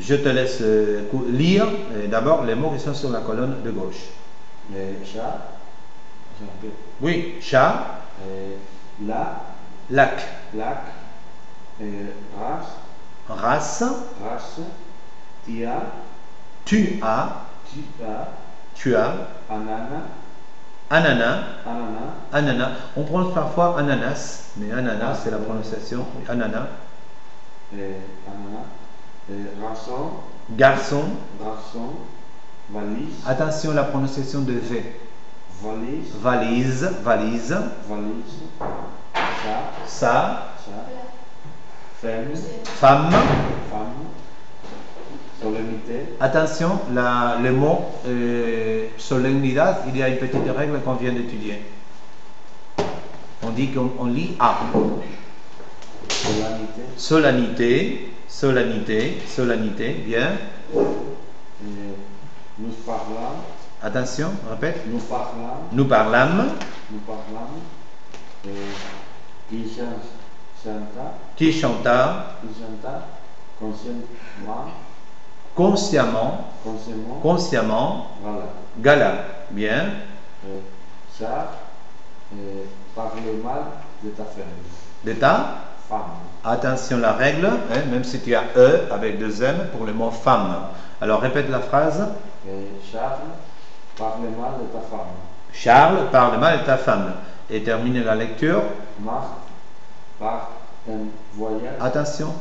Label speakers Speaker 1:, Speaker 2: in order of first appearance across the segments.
Speaker 1: Je te laisse euh, lire euh, d'abord les mots qui sont sur la colonne de gauche.
Speaker 2: Le chat.
Speaker 1: Oui, chat,
Speaker 2: la,
Speaker 1: lac,
Speaker 2: lac, race,
Speaker 1: race,
Speaker 2: race, tia,
Speaker 1: tu as,
Speaker 2: tu as,
Speaker 1: tu as,
Speaker 2: anana,
Speaker 1: ananas,
Speaker 2: anana,
Speaker 1: ananas. On prononce parfois ananas, mais ananas c'est la prononciation, ananas.
Speaker 2: euh, euh, rançon,
Speaker 1: Garçon,
Speaker 2: rançon, valise,
Speaker 1: attention la prononciation de V.
Speaker 2: valise,
Speaker 1: Valise, valise,
Speaker 2: valise,
Speaker 1: ça,
Speaker 2: chat, femme,
Speaker 1: femme.
Speaker 2: femme, solennité,
Speaker 1: Attention, la- le mot euh, solemnidad, il y a une petite règle qu'on vient d'étudier. On dit qu'on on lit A.
Speaker 2: solennité,
Speaker 1: Solennité, solennité, solennité, bien.
Speaker 2: nous parlons,
Speaker 1: Attention, répète.
Speaker 2: nous parlons,
Speaker 1: Nous parlâmes,
Speaker 2: nous parlons, qui chanta,
Speaker 1: qui chanta?
Speaker 2: Qui chanta, consciemment,
Speaker 1: consciemment,
Speaker 2: consciemment,
Speaker 1: consciemment,
Speaker 2: voilà.
Speaker 1: gala, bien.
Speaker 2: Euh, ça, euh, parle mal de ta femme,
Speaker 1: De ta,
Speaker 2: femme.
Speaker 1: attention la règle, hein, même si tu as E avec deux M pour le mot femme. Alors répète la phrase.
Speaker 2: Charles, parle mal de ta femme.
Speaker 1: Charles parle mal de ta femme. Et termine la lecture.
Speaker 2: Marthe, part un voyage,
Speaker 1: Attention.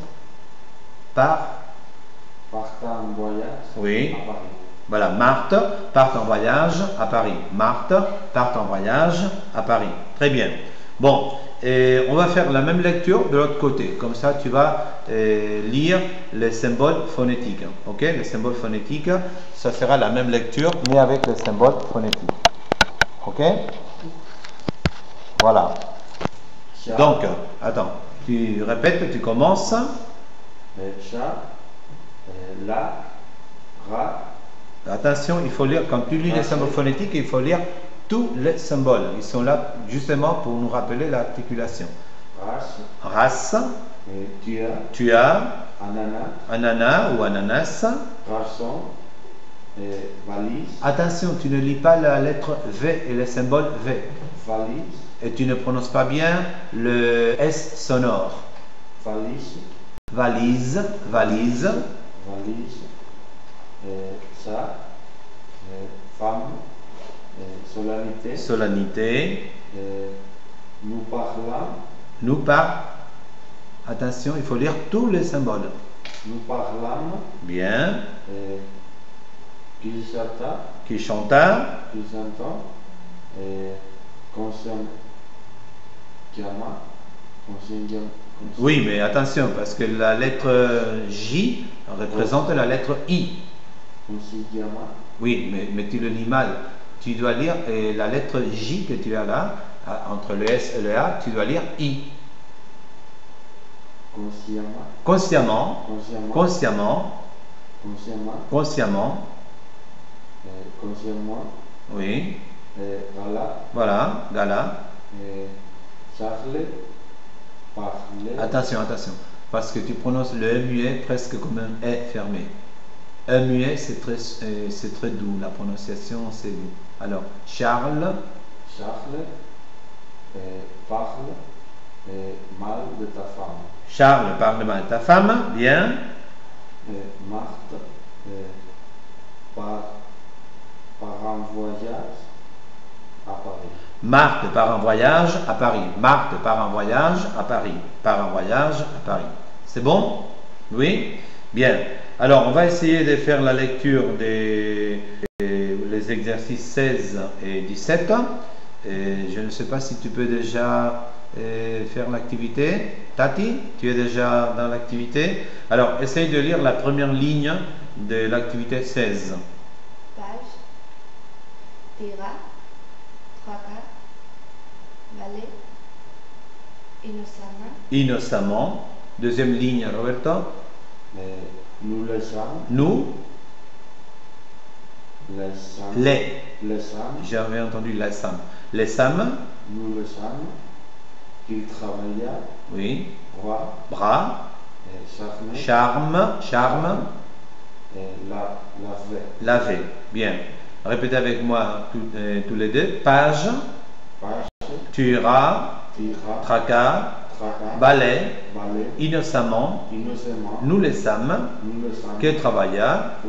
Speaker 1: Par,
Speaker 2: part un voyage
Speaker 1: oui.
Speaker 2: à Paris.
Speaker 1: Voilà, Marthe part en voyage à Paris. Marthe part en voyage à Paris. Très bien. Bon, et on va faire la même lecture de l'autre côté. Comme ça, tu vas euh, lire les symboles phonétiques. Ok? Les symboles phonétiques, ça sera la même lecture, mais avec les symboles phonétiques. Ok? Voilà. Donc, attends, tu répètes, tu commences.
Speaker 2: euh, chat, euh, la, rat,
Speaker 1: Attention, il faut lire, quand tu lis les symboles phonétiques, il faut lire tous les symboles. Ils sont là justement pour nous rappeler l'articulation.
Speaker 2: race,
Speaker 1: Race,
Speaker 2: tu as,
Speaker 1: tu as
Speaker 2: ananas,
Speaker 1: ananas ou ananas.
Speaker 2: garçon, valise,
Speaker 1: Attention, tu ne lis pas la lettre V et le symbole V.
Speaker 2: valise,
Speaker 1: Et tu ne prononces pas bien le S sonore.
Speaker 2: valise,
Speaker 1: Valise, valise,
Speaker 2: valise, ça, femme, solennité,
Speaker 1: solennité.
Speaker 2: euh, nous parlons,
Speaker 1: Nous par. Attention, il faut lire tous les symboles.
Speaker 2: nous parlons,
Speaker 1: Bien.
Speaker 2: qui chanta,
Speaker 1: Qui chanta,
Speaker 2: qui conscient,
Speaker 1: Oui, mais attention, parce que la lettre J représente la lettre I. Oui, mais, mais tu le lis mal. Tu dois lire euh, la lettre J que tu as là, entre le S et le A, tu dois lire I.
Speaker 2: consciemment,
Speaker 1: Consciemment,
Speaker 2: consciemment,
Speaker 1: consciemment,
Speaker 2: consciemment,
Speaker 1: consciemment,
Speaker 2: euh, consciemment,
Speaker 1: oui,
Speaker 2: voilà,
Speaker 1: voilà, gala.
Speaker 2: euh, Charles, parler,
Speaker 1: Attention, attention, parce que tu prononces le E muet presque comme un E fermé. E muet, c'est très, euh, c'est très doux, la prononciation, c'est doux. Alors, Charles,
Speaker 2: Charles, euh, parle euh, mal de ta femme.
Speaker 1: Charles parle mal de ta femme, bien.
Speaker 2: Euh, Marthe, part, part en voyage à Paris.
Speaker 1: Marthe part en voyage à Paris. Marthe part en voyage à Paris. Part en voyage à Paris. C'est bon? Oui? Bien. Alors, on va essayer de faire la lecture des, des- les exercices 16 et 17. Et je ne sais pas si tu peux déjà euh, faire l'activité. Tati, tu es déjà dans l'activité? Alors, essaye de lire la première ligne de l'activité 16.
Speaker 3: page, tira, tracas, valet, innocemment,
Speaker 1: Innocemment. Deuxième ligne, Roberto.
Speaker 2: Euh, nous laissons,
Speaker 1: Nous,
Speaker 2: laissons,
Speaker 1: les.
Speaker 2: laissons,
Speaker 1: J'avais entendu la Sam. Les Sam,
Speaker 2: nous laissons qu'il travailla
Speaker 1: oui. Bras,
Speaker 2: et charmé
Speaker 1: charme, charme,
Speaker 2: et la, laver,
Speaker 1: Laver. Bien. Répétez avec moi tous- euh, tous les deux. Page,
Speaker 2: page,
Speaker 1: tu iras,
Speaker 2: tira,
Speaker 1: tracas, balai, innocemment,
Speaker 2: innocemment,
Speaker 1: nous les sommes, que travailla,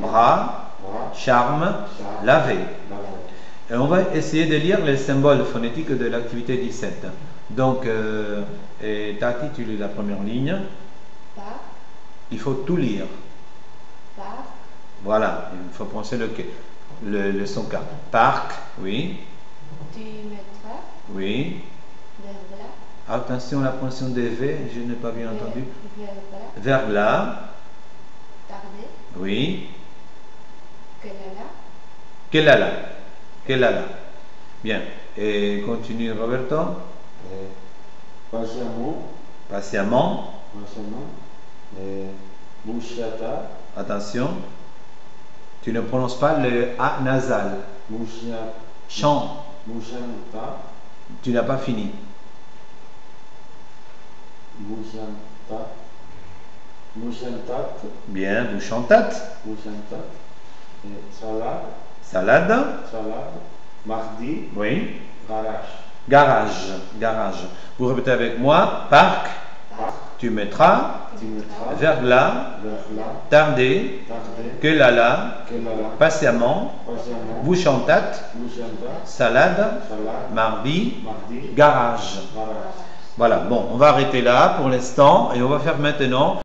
Speaker 1: bras,
Speaker 2: bras,
Speaker 1: charme, laver. Et on va essayer de lire les symboles phonétiques de l'activité 17. Donc, euh, et Tati, tu lis la première ligne.
Speaker 3: Par,
Speaker 1: Il faut tout lire.
Speaker 3: par,
Speaker 1: Voilà, il faut penser le, le, le son K. Parc, oui,
Speaker 3: tu mettras
Speaker 1: oui. Attention à la pension des V, je n'ai pas bien entendu.
Speaker 3: vers là,
Speaker 1: oui.
Speaker 3: que là là,
Speaker 1: Quel là? Quel là? Bien. Et continue Roberto.
Speaker 2: Et patiemment,
Speaker 1: Patiemment.
Speaker 2: patiemment, et mouchata,
Speaker 1: Attention. Tu ne prononces pas le A nasal. Chant. Tu n'as pas fini.
Speaker 2: Mouchanta, mouchantat,
Speaker 1: Bien,
Speaker 2: mouchantat, et salade,
Speaker 1: Salade.
Speaker 2: salade, mardi,
Speaker 1: Oui.
Speaker 2: garage,
Speaker 1: Garage. Garage. Vous répétez avec moi. Parc.
Speaker 2: parc,
Speaker 1: Tu mettras.
Speaker 2: tu mettras,
Speaker 1: Vers là.
Speaker 2: vers là,
Speaker 1: Tarder.
Speaker 2: tarder,
Speaker 1: Que là là.
Speaker 2: que là là,
Speaker 1: Patiemment.
Speaker 2: patiemment,
Speaker 1: Vous chantate.
Speaker 2: mouchanta,
Speaker 1: Salade.
Speaker 2: salade,
Speaker 1: Mardi.
Speaker 2: mardi,
Speaker 1: Garage.
Speaker 2: garage.
Speaker 1: Voilà, bon, on va arrêter là pour l'instant et on va faire maintenant